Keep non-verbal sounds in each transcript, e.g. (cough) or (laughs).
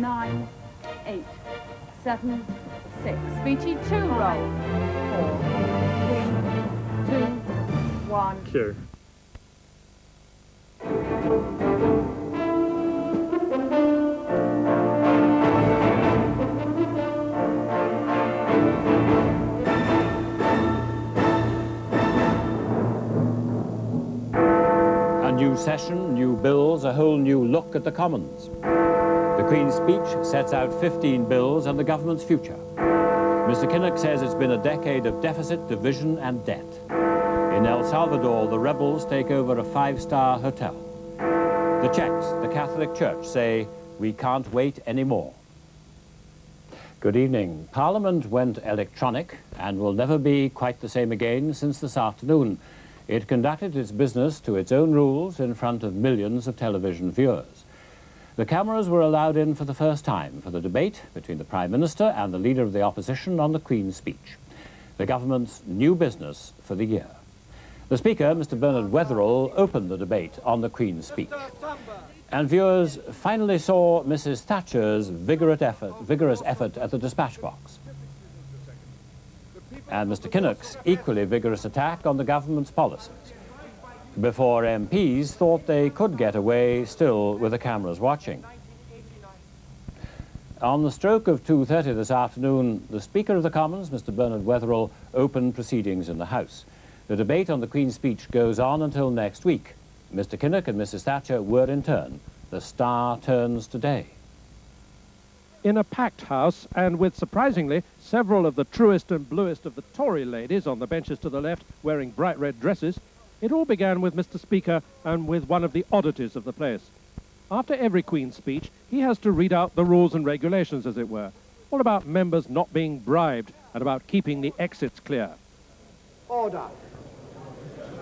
nine, eight, seven, six. VT two roll. Four, three, two, one. Cue. A new session, new bills, a whole new look at the Commons. Queen's speech sets out 15 bills and the government's future. Mr. Kinnock says it's been a decade of deficit, division and debt. In El Salvador, the rebels take over a five-star hotel. The Czechs, the Catholic Church, say, we can't wait anymore. Good evening. Parliament went electronic and will never be quite the same again since this afternoon. It conducted its business to its own rules in front of millions of television viewers. The cameras were allowed in for the first time for the debate between the Prime Minister and the Leader of the Opposition on the Queen's speech, the government's new business for the year. The Speaker, Mr Bernard Weatherill, opened the debate on the Queen's speech. And viewers finally saw Mrs Thatcher's vigorous effort, vigorous effort at the dispatch box. And Mr Kinnock's equally vigorous attack on the government's policies. Before MPs thought they could get away still with the cameras watching. On the stroke of 2.30 this afternoon, the Speaker of the Commons, Mr Bernard Weatherill, opened proceedings in the House. The debate on the Queen's speech goes on until next week. Mr Kinnock and Mrs Thatcher were in turn. The star turns today. In a packed House, and with surprisingly several of the truest and bluest of the Tory ladies on the benches to the left wearing bright red dresses, it all began with Mr Speaker and with one of the oddities of the place. After every Queen's speech, he has to read out the rules and regulations, as it were, all about members not being bribed and about keeping the exits clear. Order.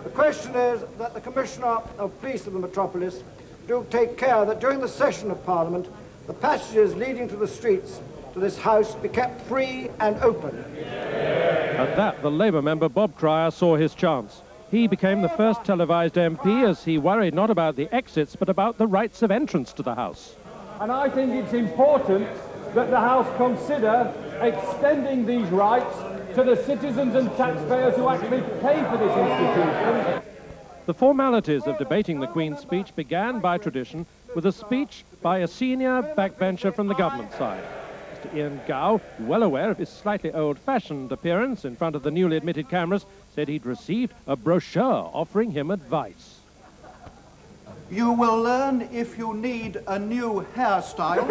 The question is that the Commissioner of Police of the Metropolis do take care that during the session of Parliament, the passages leading to the streets to this House be kept free and open. At that, the Labour member Bob Cryer saw his chance. He became the first televised MP as he worried not about the exits but about the rights of entrance to the House. And I think it's important that the House consider extending these rights to the citizens and taxpayers who actually pay for this institution. The formalities of debating the Queen's speech began by tradition with a speech by a senior backbencher from the government side. Mr Ian Gow, well aware of his slightly old-fashioned appearance in front of the newly admitted cameras, said he'd received a brochure offering him advice. You will learn if you need a new hairstyle.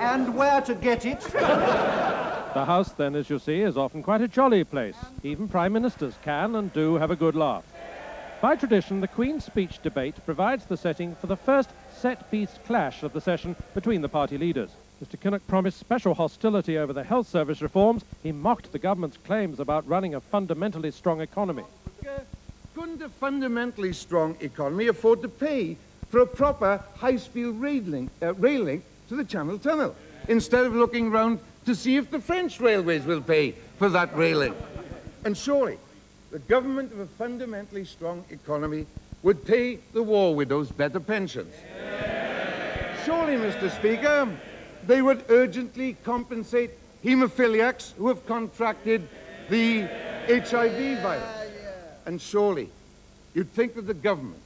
and where to get it. The House, then, as you see, is often quite a jolly place. Even Prime Ministers can and do have a good laugh. By tradition, the Queen's speech debate provides the setting for the first set-piece clash of the session between the party leaders. Mr Kinnock promised special hostility over the health service reforms. He mocked the government's claims about running a fundamentally strong economy. Couldn't a fundamentally strong economy afford to pay for a proper high-speed rail link, uh, rail link to the Channel Tunnel, instead of looking round to see if the French railways will pay for that rail link? And surely, the government of a fundamentally strong economy would pay the war widows better pensions. Surely, Mr. Speaker, they would urgently compensate haemophiliacs who have contracted the HIV virus. And surely, you'd think that the government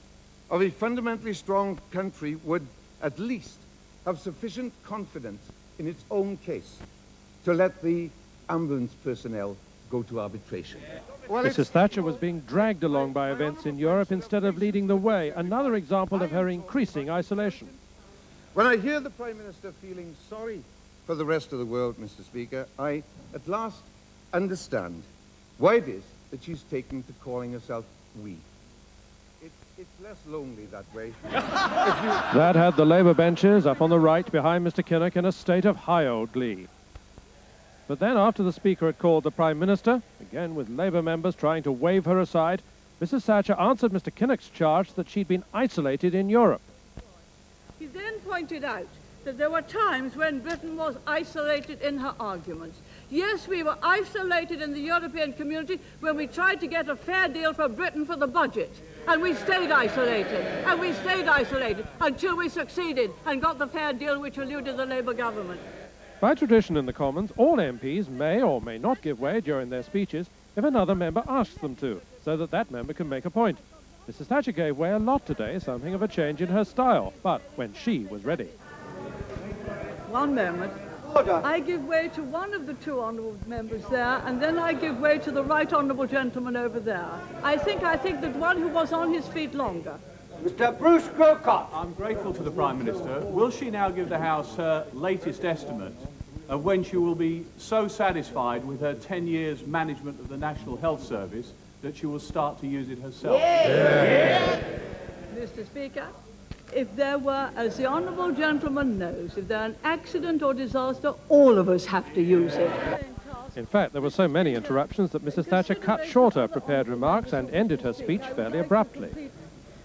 of a fundamentally strong country would at least have sufficient confidence in its own case to let the ambulance personnel go to arbitration. Well, Mrs Thatcher was being dragged along by events in Europe instead of leading the way, another example of her increasing isolation. When I hear the Prime Minister feeling sorry for the rest of the world, Mr. Speaker, I at last understand why it is that she's taken to calling herself we. It, it's less lonely that way. (laughs) that had the Labour benches up on the right behind Mr Kinnock in a state of high old glee. But then, after the Speaker had called the Prime Minister, again with Labour members trying to wave her aside, Mrs Thatcher answered Mr Kinnock's charge that she'd been isolated in Europe. Pointed out that there were times when Britain was isolated in her arguments. Yes, we were isolated in the European community when we tried to get a fair deal for Britain for the budget. And we stayed isolated, and we stayed isolated until we succeeded and got the fair deal which eluded the Labour government. By tradition in the Commons, all MPs may or may not give way during their speeches if another member asks them to, so that that member can make a point. Mrs Thatcher gave way a lot today, something of a change in her style, but when she was ready. One moment. Order. I give way to one of the two honourable members there, and then I give way to the right honourable gentleman over there. I think I think that one who was on his feet longer. Mr Bruce Grocott. I'm grateful to the Prime Minister. Will she now give the House her latest estimate of when she will be so satisfied with her 10 years management of the National Health Service that she will start to use it herself? Mr. Speaker, if there were, as the honourable gentleman knows, if there an accident or disaster, all of us have to use it. In fact, there were so many interruptions that Mrs Thatcher cut short her prepared remarks and ended her speech fairly abruptly.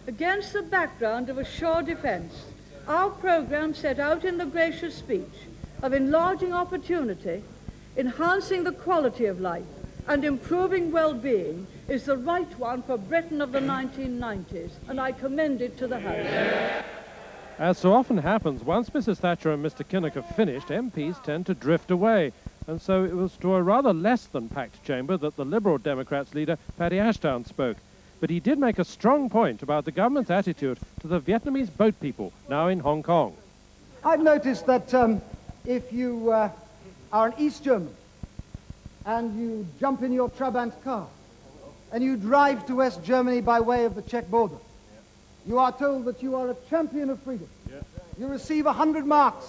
Against the background of a sure defence, our programme set out in the gracious speech of enlarging opportunity, enhancing the quality of life, and improving well-being is the right one for Britain of the 1990s, and I commend it to the House. As so often happens, once Mrs Thatcher and Mr Kinnock have finished, MPs tend to drift away, and so it was to a rather less than packed chamber that the Liberal Democrats leader, Paddy Ashdown, spoke. But he did make a strong point about the government's attitude to the Vietnamese boat people now in Hong Kong. I've noticed that um, if you uh, are an East German and you jump in your Trabant car and you drive to West Germany by way of the Czech border, you are told that you are a champion of freedom. You receive a hundred marks.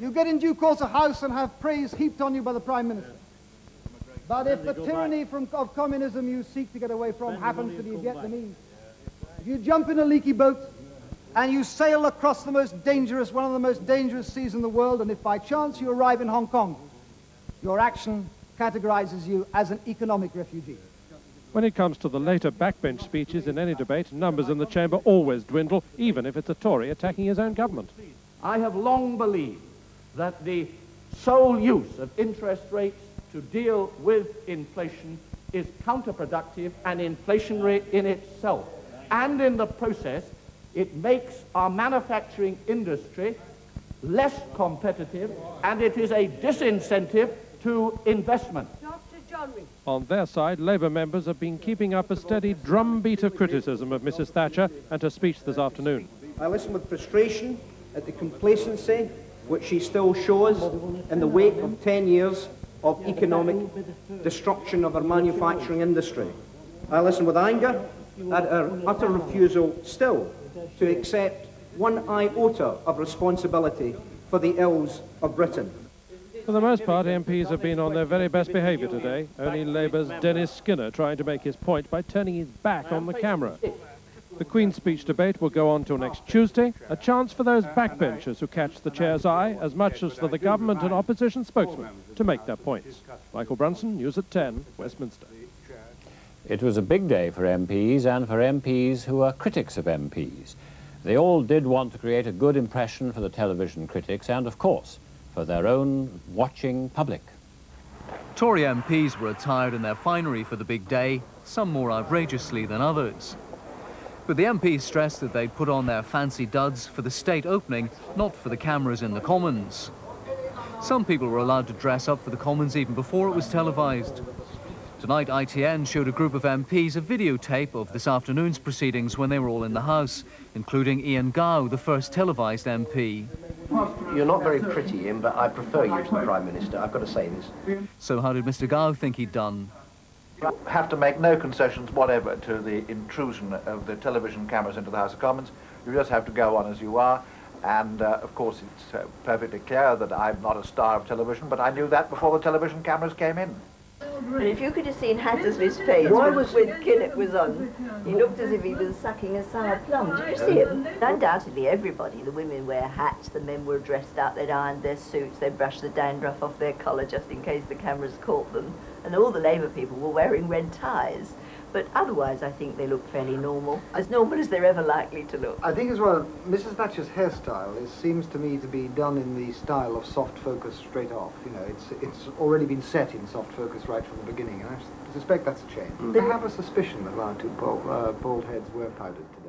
You get in due course a house and have praise heaped on you by the Prime Minister. But if the tyranny from, of communism you seek to get away from happens to be Vietnamese, if you jump in a leaky boat and you sail across the most dangerous, one of the most dangerous seas in the world, and if by chance you arrive in Hong Kong, your action categorizes you as an economic refugee. When it comes to the later backbench speeches in any debate, numbers in the chamber always dwindle, even if it's a Tory attacking his own government. I have long believed that the sole use of interest rates to deal with inflation is counterproductive and inflationary in itself. And in the process, it makes our manufacturing industry less competitive and it is a disincentive to investment. Dr. John Reid. On their side, Labour members have been keeping up a steady drumbeat of criticism of Mrs Thatcher and her speech this afternoon. I listen with frustration at the complacency which she still shows in the wake of 10 years of economic destruction of our manufacturing industry. I listen with anger at her utter refusal still to accept one iota of responsibility for the ills of Britain. For the most part, MPs have been on their very best behaviour today. Only Labour's Dennis Skinner trying to make his point by turning his back on the camera. The Queen's speech debate will go on till next Tuesday, a chance for those backbenchers who catch the chair's eye as much as for the government and opposition spokesmen to make their points. Michael Brunson, News at 10, Westminster. It was a big day for MPs and for MPs who are critics of MPs. They all did want to create a good impression for the television critics and, of course, for their own watching public. Tory MPs were attired in their finery for the big day, some more outrageously than others. But the MPs stressed that they'd put on their fancy duds for the state opening, not for the cameras in the Commons. Some people were allowed to dress up for the Commons even before it was televised. Tonight, ITN showed a group of MPs a videotape of this afternoon's proceedings when they were all in the House, including Ian Gow, the first televised MP. You're not very pretty, Ian, but I prefer you to the Prime Minister. I've got to say this. So how did Mr Gow think he'd done? You have to make no concessions whatever to the intrusion of the television cameras into the House of Commons. You just have to go on as you are. And, uh, of course, it's uh, perfectly clear that I'm not a star of television, but I knew that before the television cameras came in. And if you could have seen Hattersley's face when, when Kinnock was on, he looked as if he was sucking a sour plum. Did you see him? Undoubtedly everybody, the women wear hats, the men were dressed up, they'd ironed their suits, they'd brushed the dandruff off their collar just in case the cameras caught them. And all the Labour people were wearing red ties. But otherwise, I think they look fairly normal, as normal as they're ever likely to look. I think as well, Mrs. Thatcher's hairstyle is, seems to me to be done in the style of soft focus straight off. You know, it's it's already been set in soft focus right from the beginning, and I suspect that's a change. Mm. They have a suspicion that our two bald, uh, bald heads were powdered today.